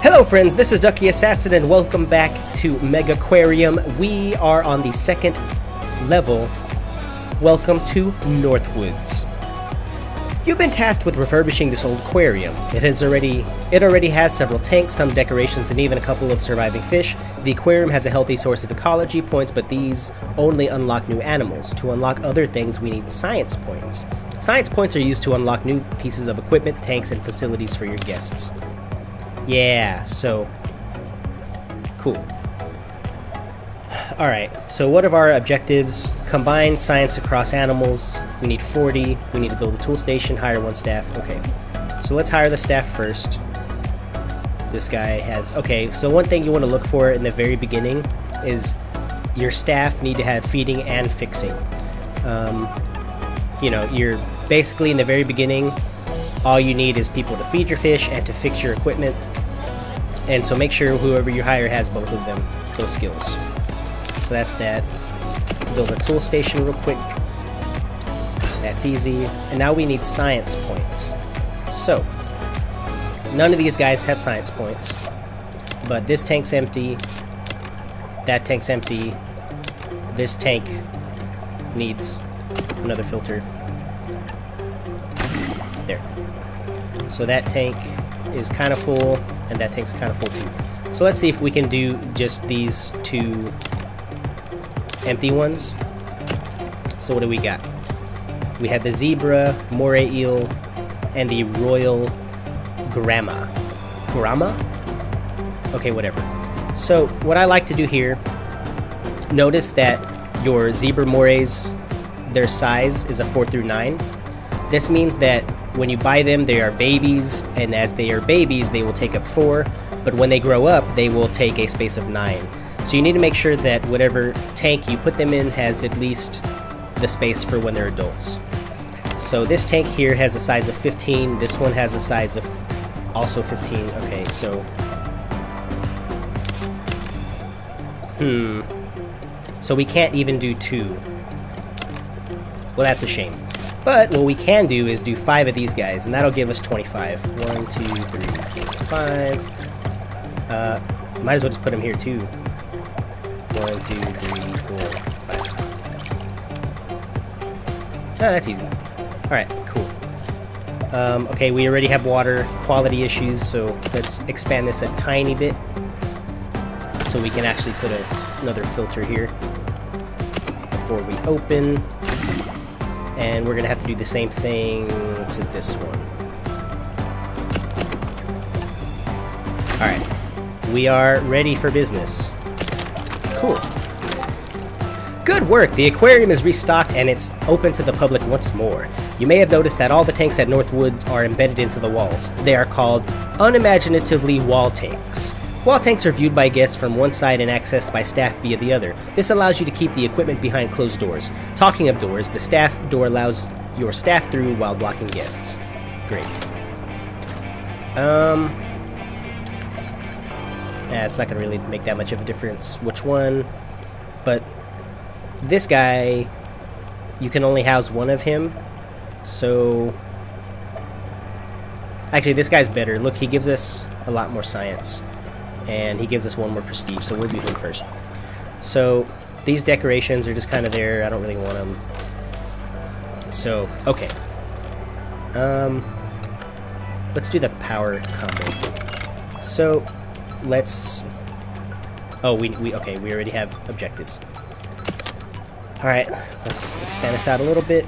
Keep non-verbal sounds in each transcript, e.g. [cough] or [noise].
Hello friends, this is Ducky Assassin and welcome back to Megaquarium. We are on the second level. Welcome to Northwoods. You've been tasked with refurbishing this old aquarium. It has already it already has several tanks, some decorations, and even a couple of surviving fish. The aquarium has a healthy source of ecology points, but these only unlock new animals. To unlock other things, we need science points. Science points are used to unlock new pieces of equipment, tanks, and facilities for your guests. Yeah, so cool. Alright, so what are our objectives? Combine science across animals. We need 40. We need to build a tool station, hire one staff. Okay, so let's hire the staff first. This guy has... Okay, so one thing you want to look for in the very beginning is your staff need to have feeding and fixing. Um, you know, you're basically in the very beginning, all you need is people to feed your fish and to fix your equipment. And so make sure whoever you hire has both of them, those skills. So that's that. Build a tool station real quick. That's easy. And now we need science points. So, none of these guys have science points. But this tank's empty. That tank's empty. This tank needs another filter. There. So that tank is kind of full, and that tank's kind of full too. So let's see if we can do just these two empty ones. So what do we got? We have the zebra, moray eel, and the royal gramma. Gramma? Okay, whatever. So what I like to do here, notice that your zebra morays, their size is a 4 through 9. This means that when you buy them, they are babies, and as they are babies, they will take up 4, but when they grow up, they will take a space of 9. So you need to make sure that whatever tank you put them in has at least the space for when they're adults. So this tank here has a size of 15, this one has a size of also 15. Okay, so... Hmm. So we can't even do two. Well, that's a shame. But what we can do is do five of these guys, and that'll give us 25. One, two, three, four, five. Uh, might as well just put them here too. One, two, three, four, five. Ah, that's easy. Alright, cool. Um, okay, we already have water quality issues, so let's expand this a tiny bit so we can actually put a, another filter here before we open. And we're gonna have to do the same thing to this one. Alright. We are ready for business. Cool. Good work! The aquarium is restocked and it's open to the public once more. You may have noticed that all the tanks at Northwoods are embedded into the walls. They are called unimaginatively wall tanks. Wall tanks are viewed by guests from one side and accessed by staff via the other. This allows you to keep the equipment behind closed doors. Talking of doors, the staff door allows your staff through while blocking guests. Great. Um... Yeah, it's not going to really make that much of a difference which one. But this guy, you can only house one of him. So... Actually, this guy's better. Look, he gives us a lot more science and he gives us one more prestige, so we'll do him first. So, these decorations are just kind of there, I don't really want them. So, okay. Um, let's do the power combo. So, let's... Oh, we, we okay, we already have objectives. Alright, let's expand this out a little bit.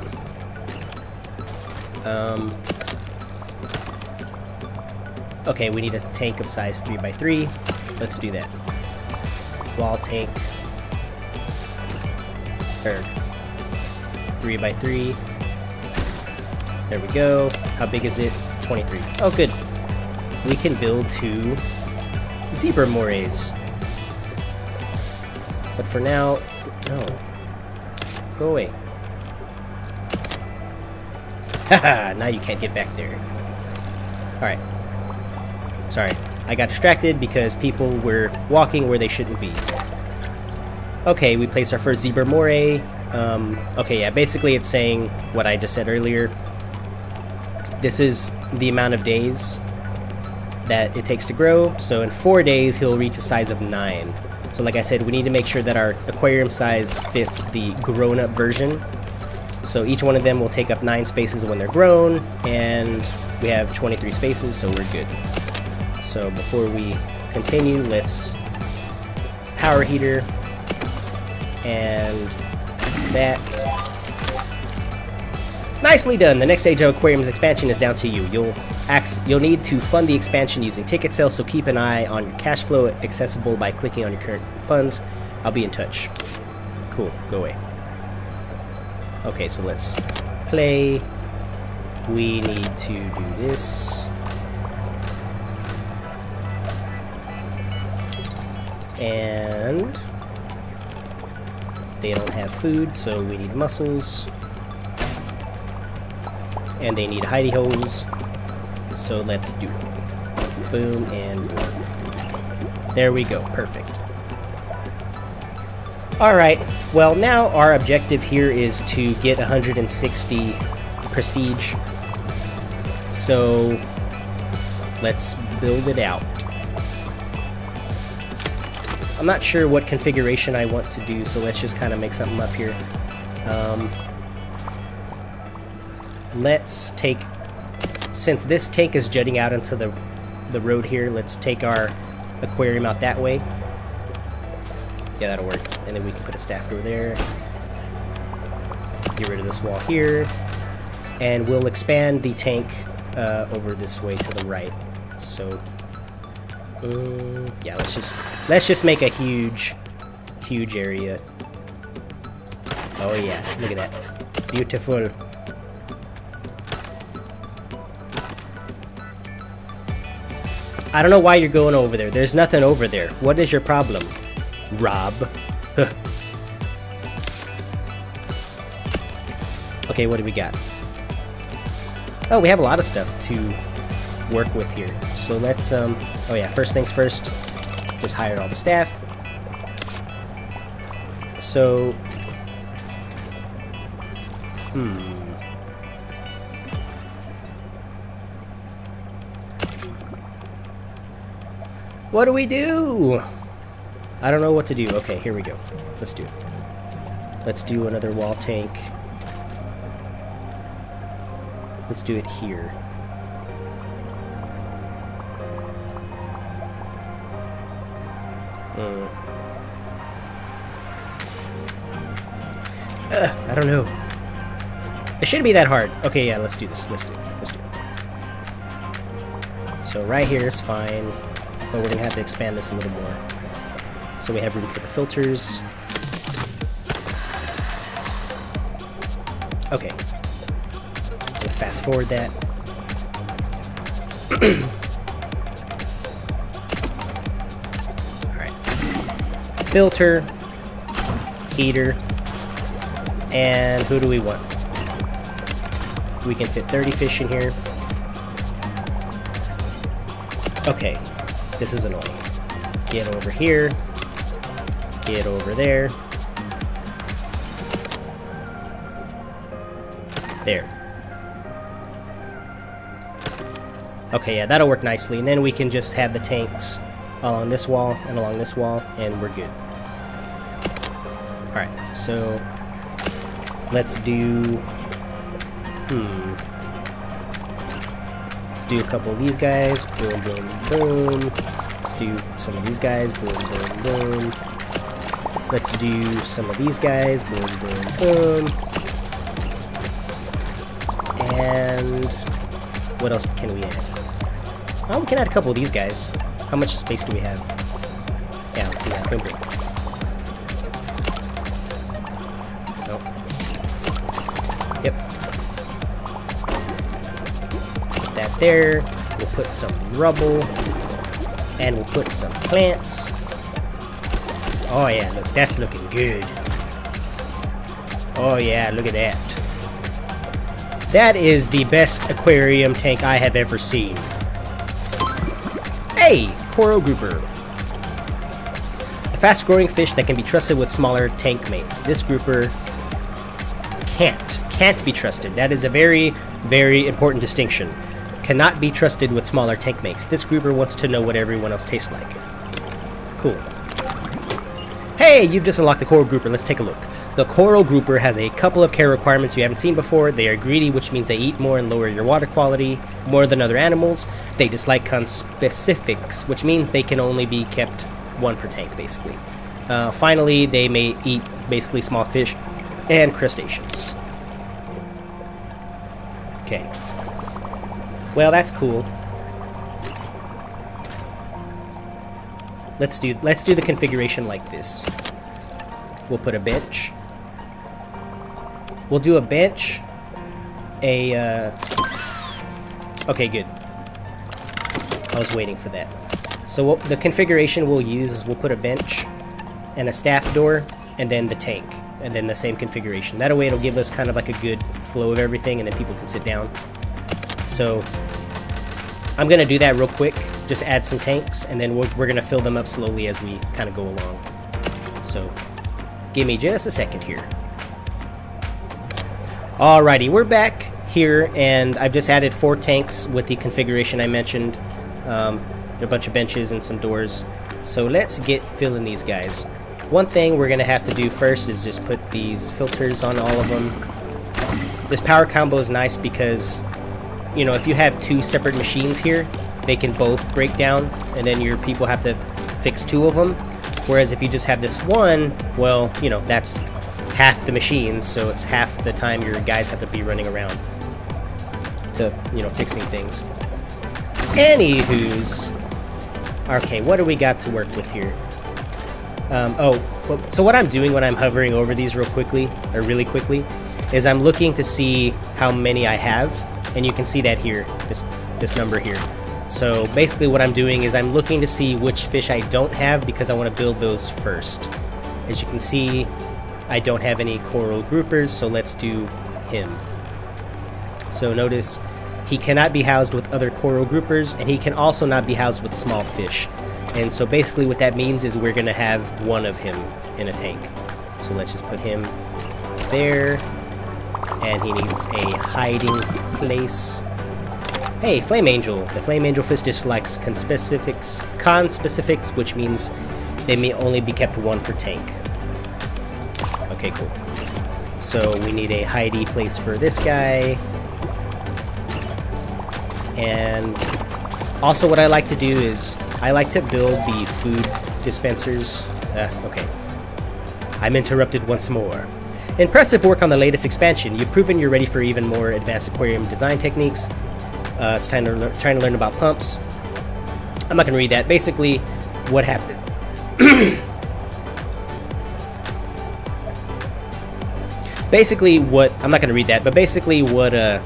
Um, Okay, we need a tank of size 3x3. Let's do that. Wall tank. Or 3x3. There we go. How big is it? 23. Oh, good. We can build two zebra morays. But for now, no. Go away. Haha, [laughs] now you can't get back there. Alright. Sorry, I got distracted because people were walking where they shouldn't be. Okay, we place our first zebra moray. Um, okay, yeah, basically it's saying what I just said earlier. This is the amount of days that it takes to grow. So in four days, he'll reach a size of nine. So like I said, we need to make sure that our aquarium size fits the grown-up version. So each one of them will take up nine spaces when they're grown, and we have 23 spaces, so we're good. So before we continue, let's power heater and that. Nicely done. The next stage of Aquarium's expansion is down to you. You'll you'll need to fund the expansion using ticket sales, so keep an eye on your cash flow accessible by clicking on your current funds. I'll be in touch. Cool. Go away. Okay, so let's play. We need to do this. And they don't have food, so we need mussels. And they need hidey holes. So let's do it. Boom and boom. There we go. Perfect. Alright, well now our objective here is to get 160 prestige. So let's build it out. I'm not sure what configuration I want to do, so let's just kind of make something up here. Um, let's take, since this tank is jutting out into the, the road here, let's take our aquarium out that way. Yeah, that'll work. And then we can put a staff door there. Get rid of this wall here. And we'll expand the tank uh, over this way to the right. So Yeah, let's just let's just make a huge, huge area. Oh yeah, look at that, beautiful. I don't know why you're going over there. There's nothing over there. What is your problem, Rob? [laughs] okay, what do we got? Oh, we have a lot of stuff to work with here. So let's, um, oh yeah, first things first, just hire all the staff. So, hmm. What do we do? I don't know what to do. Okay, here we go. Let's do it. Let's do another wall tank. Let's do it here. Uh, I don't know. It shouldn't be that hard. Okay, yeah, let's do this. Let's do it. Let's do it. So right here is fine, but we're gonna have to expand this a little more. So we have room for the filters. Okay. Fast forward that. [clears throat] filter, heater, and who do we want? We can fit 30 fish in here. Okay, this is annoying. Get over here. Get over there. There. Okay, yeah, that'll work nicely. And then we can just have the tanks along this wall and along this wall, and we're good. Alright, so let's do... Hmm. Let's do a couple of these guys. Boom, boom, boom. Let's do some of these guys. Boom, boom, boom. Let's do some of these guys. Boom, boom, boom. And what else can we add? Oh, we can add a couple of these guys. How much space do we have? Yeah, let's see. Boom, boom. Nope. Yep. Put that there. We'll put some rubble. And we'll put some plants. Oh yeah, look, that's looking good. Oh yeah, look at that. That is the best aquarium tank I have ever seen. Hey, Coral Grouper. A fast-growing fish that can be trusted with smaller tank mates. This grouper can't, can't be trusted. That is a very, very important distinction. cannot be trusted with smaller tank mates. This grouper wants to know what everyone else tastes like. Cool. Hey, you've just unlocked the coral grouper. Let's take a look. The coral grouper has a couple of care requirements you haven't seen before. They are greedy, which means they eat more and lower your water quality more than other animals. They dislike conspecifics, which means they can only be kept one per tank, basically. Uh, finally, they may eat basically small fish and crustaceans. Okay. Well, that's cool. Let's do let's do the configuration like this. We'll put a bench. We'll do a bench. A uh, Okay, good. I was waiting for that. So the configuration we'll use is we'll put a bench and a staff door and then the tank and then the same configuration. That way it'll give us kind of like a good flow of everything and then people can sit down. So I'm going to do that real quick. Just add some tanks and then we're, we're going to fill them up slowly as we kind of go along. So give me just a second here. Alrighty, we're back here and I've just added four tanks with the configuration I mentioned. Um, a bunch of benches and some doors. So let's get filling these guys. One thing we're going to have to do first is just put these filters on all of them. This power combo is nice because, you know, if you have two separate machines here, they can both break down, and then your people have to fix two of them. Whereas if you just have this one, well, you know, that's half the machines, so it's half the time your guys have to be running around to, you know, fixing things. Anywho's, okay, what do we got to work with here? Um, oh, so what I'm doing when I'm hovering over these real quickly, or really quickly, is I'm looking to see how many I have, and you can see that here, this, this number here. So basically what I'm doing is I'm looking to see which fish I don't have because I want to build those first. As you can see, I don't have any coral groupers, so let's do him. So notice he cannot be housed with other coral groupers, and he can also not be housed with small fish. And so basically what that means is we're going to have one of him in a tank. So let's just put him there. And he needs a hiding place. Hey, Flame Angel. The Flame Angel Fish dislikes conspecifics, conspecifics, which means they may only be kept one per tank. Okay, cool. So we need a hidey place for this guy. And also what I like to do is I like to build the food dispensers. Uh, okay. I'm interrupted once more. Impressive work on the latest expansion. You've proven you're ready for even more advanced aquarium design techniques. Uh, it's time to trying to learn about pumps. I'm not going to read that. Basically, what happened... [clears throat] basically, what... I'm not going to read that, but basically what uh,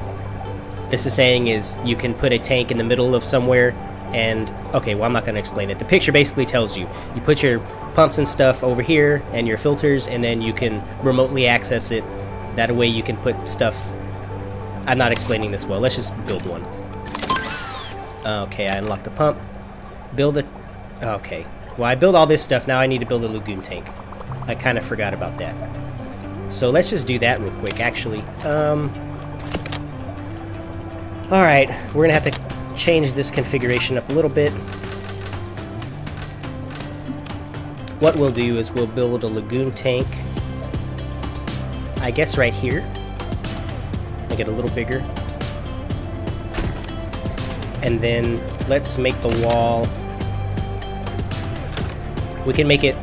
this is saying is you can put a tank in the middle of somewhere and okay well I'm not gonna explain it. The picture basically tells you you put your pumps and stuff over here and your filters and then you can remotely access it. That way you can put stuff I'm not explaining this well let's just build one. Okay I unlock the pump. Build it okay. Well I build all this stuff now I need to build a lagoon tank. I kind of forgot about that so let's just do that real quick actually um alright we're gonna have to change this configuration up a little bit. What we'll do is we'll build a lagoon tank, I guess right here. Make it a little bigger. And then let's make the wall... We can make it...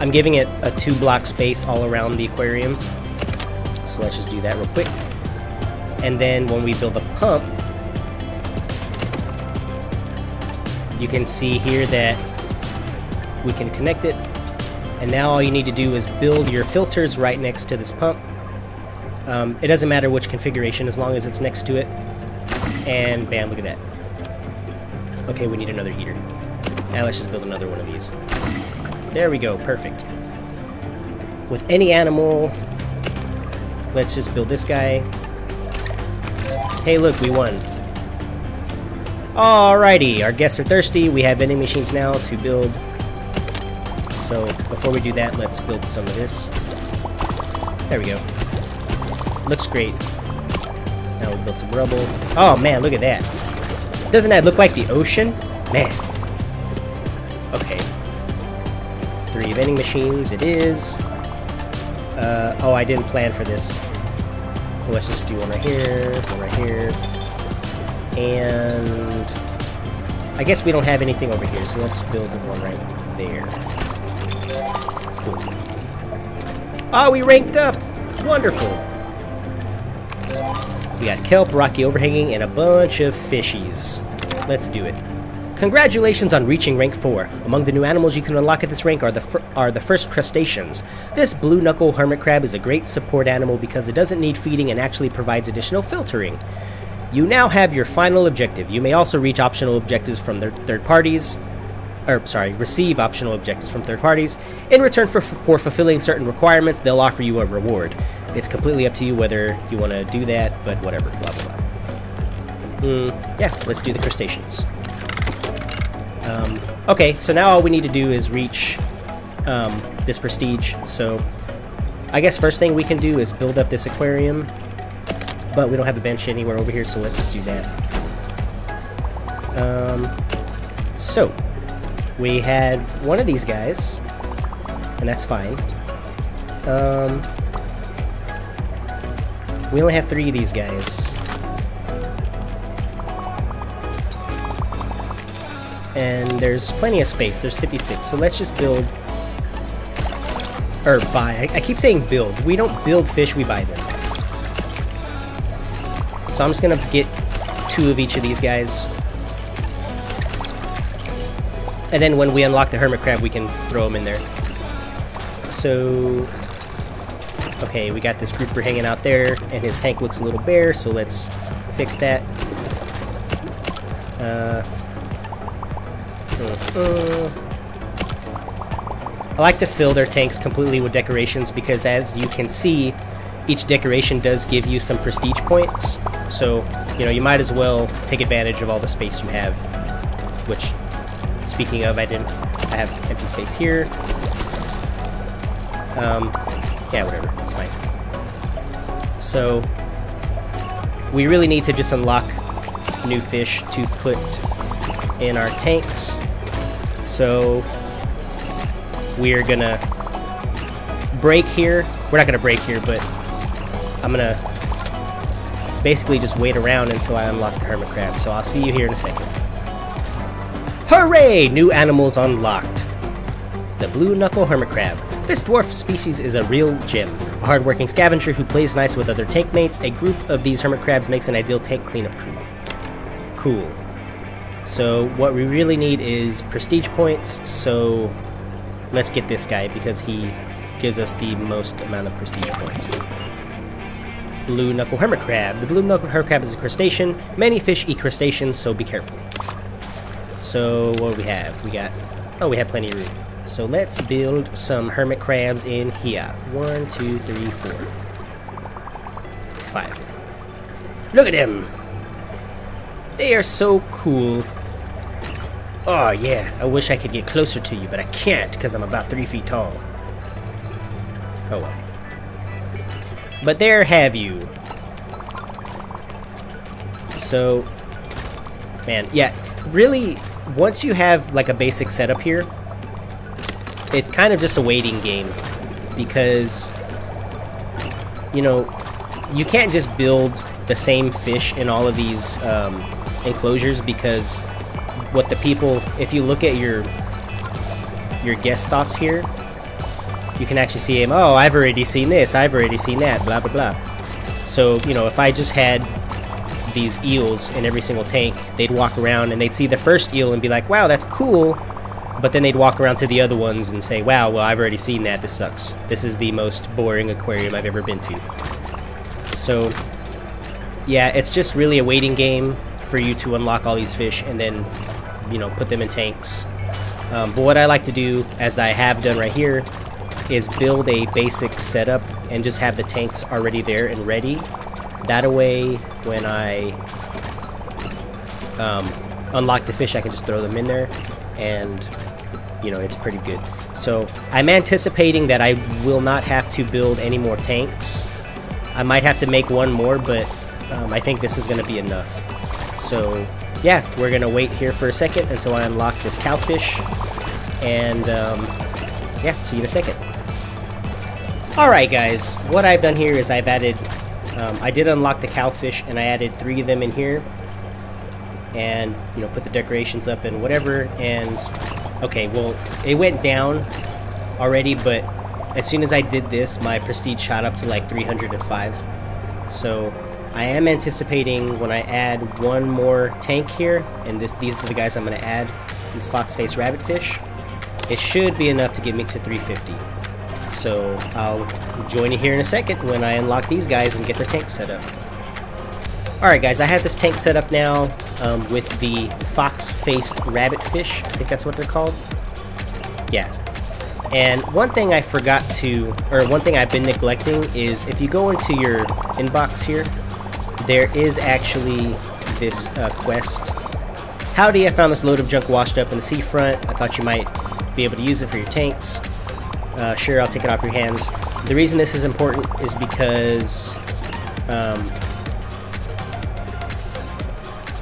I'm giving it a two block space all around the aquarium. So let's just do that real quick. And then when we build the pump, you can see here that we can connect it. And now all you need to do is build your filters right next to this pump. Um, it doesn't matter which configuration as long as it's next to it. And bam look at that. Okay we need another heater. Now let's just build another one of these there we go perfect with any animal let's just build this guy hey look we won Alrighty, our guests are thirsty. We have vending machines now to build. So before we do that, let's build some of this. There we go. Looks great. Now we built some rubble. Oh man, look at that. Doesn't that look like the ocean? Man. Okay. Three vending machines, it is. Uh, oh, I didn't plan for this. Let's just do one right here, one right here. And... I guess we don't have anything over here, so let's build one right there. Cool. Oh, we ranked up! Wonderful! We got kelp, rocky overhanging, and a bunch of fishies. Let's do it. Congratulations on reaching rank 4. Among the new animals you can unlock at this rank are the, are the first crustaceans. This blue knuckle hermit crab is a great support animal because it doesn't need feeding and actually provides additional filtering. You now have your final objective. You may also reach optional objectives from third parties, or sorry, receive optional objectives from third parties. In return for, for fulfilling certain requirements, they'll offer you a reward. It's completely up to you whether you want to do that, but whatever, blah, blah, blah. Mm, yeah, let's do the crustaceans. Um, okay, so now all we need to do is reach um, this prestige, so I guess first thing we can do is build up this aquarium, but we don't have a bench anywhere over here, so let's do that. Um, so, we had one of these guys, and that's fine. Um, we only have three of these guys. And there's plenty of space. There's 56. So let's just build... Or buy. I, I keep saying build. We don't build fish, we buy them. So I'm just gonna get two of each of these guys. And then when we unlock the hermit crab, we can throw them in there. So Okay, we got this grouper hanging out there, and his tank looks a little bare, so let's fix that. Uh. I like to fill their tanks completely with decorations because as you can see, each decoration does give you some prestige points. So, you know, you might as well take advantage of all the space you have. Which, speaking of, I didn't, I have empty space here. Um, yeah, whatever. It's fine. So, we really need to just unlock new fish to put in our tanks. So, we're gonna break here. We're not gonna break here, but I'm gonna basically just wait around until I unlock the hermit crab. So I'll see you here in a second. Hooray! New animals unlocked. The blue knuckle hermit crab. This dwarf species is a real gem. A hardworking scavenger who plays nice with other tank mates, a group of these hermit crabs makes an ideal tank cleanup crew. Cool. So what we really need is prestige points, so let's get this guy because he gives us the most amount of prestige points. Blue Knuckle Hermit Crab. The Blue Knuckle Hermit Crab is a crustacean. Many fish eat crustaceans, so be careful. So what do we have? We got... Oh, we have plenty of room. So let's build some hermit crabs in here. One, two, three, four, five. Look at them! They are so cool. Oh yeah, I wish I could get closer to you, but I can't because I'm about three feet tall. Oh well. But there have you. So, man, yeah, really, once you have like a basic setup here, it's kind of just a waiting game because you know you can't just build the same fish in all of these um, enclosures because what the people if you look at your your guest thoughts here you can actually see him oh I've already seen this I've already seen that blah blah blah so you know if I just had these eels in every single tank they'd walk around and they'd see the first eel and be like wow that's cool but then they'd walk around to the other ones and say, wow, well, I've already seen that. This sucks. This is the most boring aquarium I've ever been to. So, yeah, it's just really a waiting game for you to unlock all these fish and then, you know, put them in tanks. Um, but what I like to do, as I have done right here, is build a basic setup and just have the tanks already there and ready. That way, when I um, unlock the fish, I can just throw them in there and you know, it's pretty good. So I'm anticipating that I will not have to build any more tanks. I might have to make one more, but um, I think this is going to be enough. So yeah, we're to wait here for a second until I unlock this cowfish. And um, yeah, see you in a second. Alright guys, what I've done here is I've added, um, I did unlock the cowfish and I added three of them in here. And, you know, put the decorations up and whatever. And, okay, well, it went down already, but as soon as I did this, my prestige shot up to like 305. So I am anticipating when I add one more tank here, and this these are the guys I'm going to add, these fox-face rabbitfish, it should be enough to get me to 350. So I'll join you here in a second when I unlock these guys and get their tank set up. Alright guys, I have this tank set up now um, with the fox-faced rabbitfish, I think that's what they're called. Yeah, and one thing I forgot to, or one thing I've been neglecting is if you go into your inbox here, there is actually this uh, quest. Howdy, I found this load of junk washed up in the seafront. I thought you might be able to use it for your tanks. Uh, sure, I'll take it off your hands. The reason this is important is because... Um,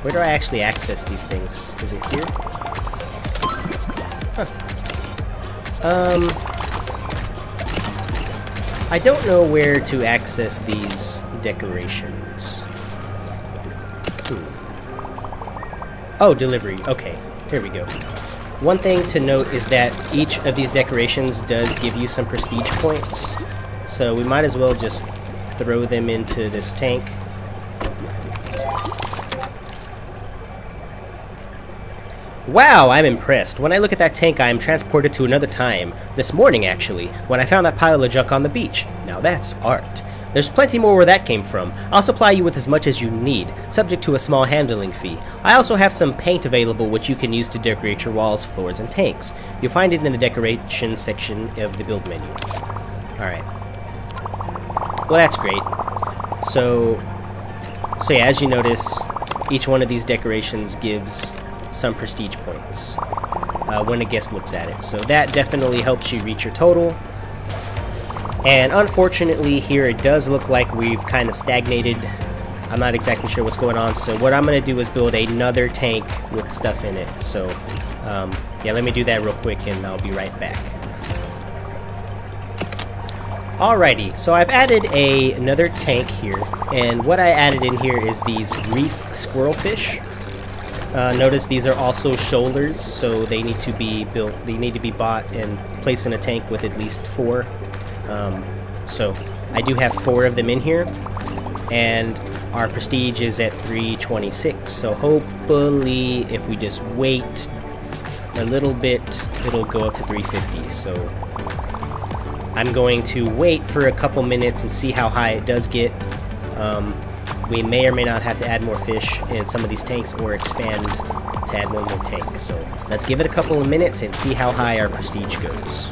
where do I actually access these things? Is it here? Huh. Um, I don't know where to access these decorations. Oh, delivery. Okay, here we go. One thing to note is that each of these decorations does give you some prestige points, so we might as well just throw them into this tank. Wow, I'm impressed. When I look at that tank, I am transported to another time. This morning, actually, when I found that pile of junk on the beach. Now that's art. There's plenty more where that came from. I'll supply you with as much as you need, subject to a small handling fee. I also have some paint available which you can use to decorate your walls, floors, and tanks. You'll find it in the decoration section of the build menu. Alright. Well, that's great. So, so yeah, as you notice, each one of these decorations gives some prestige points uh, when a guest looks at it. So that definitely helps you reach your total. And unfortunately here it does look like we've kind of stagnated. I'm not exactly sure what's going on. So what I'm going to do is build another tank with stuff in it. So um, yeah, let me do that real quick and I'll be right back. Alrighty, so I've added a, another tank here, and what I added in here is these reef squirrelfish. Uh, notice these are also shoalers, so they need to be built. They need to be bought and placed in a tank with at least four. Um, so I do have four of them in here, and our prestige is at 326. So hopefully, if we just wait a little bit, it'll go up to 350. So I'm going to wait for a couple minutes and see how high it does get. Um, we may or may not have to add more fish in some of these tanks or expand to add one more tank. So let's give it a couple of minutes and see how high our prestige goes.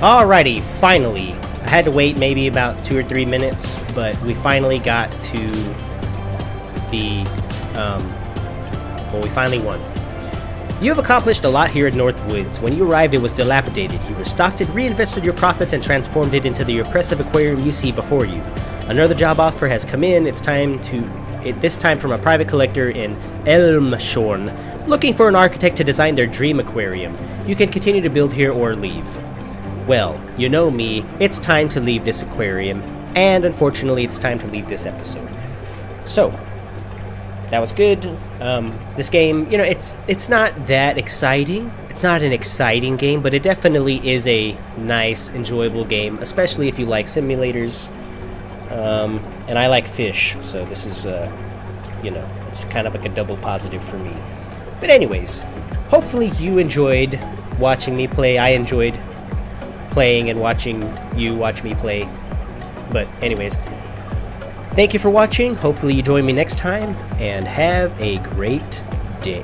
Alrighty, finally. I had to wait maybe about two or three minutes, but we finally got to the, um, well, we finally won. You have accomplished a lot here at Northwoods. When you arrived, it was dilapidated. You restocked it, reinvested your profits, and transformed it into the impressive aquarium you see before you. Another job offer has come in. It's time to, it, this time from a private collector in Elmshorn, looking for an architect to design their dream aquarium. You can continue to build here or leave. Well, you know me, it's time to leave this aquarium, and unfortunately, it's time to leave this episode. So, that was good. Um, this game, you know, it's it's not that exciting. It's not an exciting game, but it definitely is a nice, enjoyable game, especially if you like simulators um, and I like fish, so this is, uh, you know, it's kind of like a double positive for me. But anyways, hopefully you enjoyed watching me play. I enjoyed playing and watching you watch me play. But anyways, thank you for watching. Hopefully you join me next time, and have a great day.